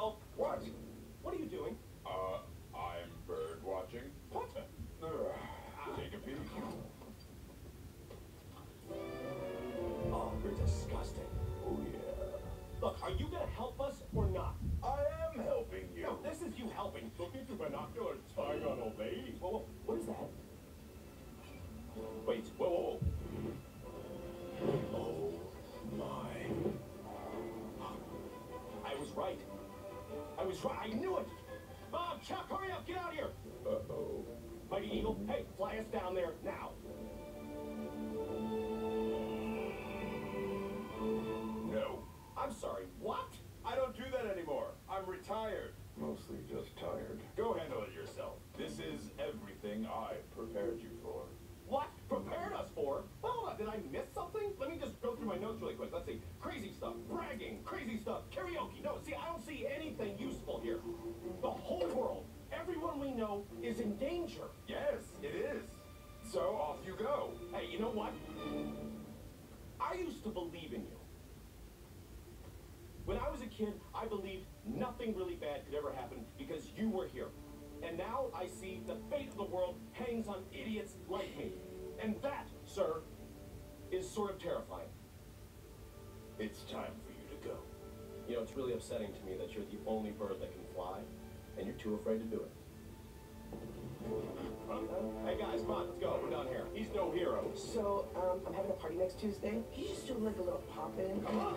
Eagle. What? What are you doing? Uh, I'm bird watching. What? Ugh, take a peek. Oh, you're disgusting. Oh yeah. Look, are you gonna help us or not? I am helping you. No, this is you helping. Looking through binoculars, spying on old ladies. Whoa, whoa, what is that? Wait, whoa, whoa, whoa. I was right. I knew it. Mom, Chuck, hurry up, get out of here. Uh oh. Mighty Eagle, hey, fly us down there now. No. I'm sorry, what? I don't do that anymore. I'm retired. Mostly just tired. Go handle it yourself. This is everything I prepared you for. What? Prepared us for? Well, hold on, did I miss something? Let me just go through my notes really quick. Let's see. Crazy stuff, bragging, crazy stuff, karaoke. No, see, I don't see anything useful here. The whole world, everyone we know is in danger. Yes, it is. So off you go. Hey, you know what? I used to believe in you. When I was a kid, I believed nothing really bad could ever happen because you were here. And now I see the fate of the world hangs on idiots like me. And that, sir, is sort of terrifying. It's time for you to go. You know, it's really upsetting to me that you're the only bird that can fly, and you're too afraid to do it. Hey guys, come on, let's go. We're down here. He's no hero. So, um, I'm having a party next Tuesday. Can you just do like a little pop in? Come on.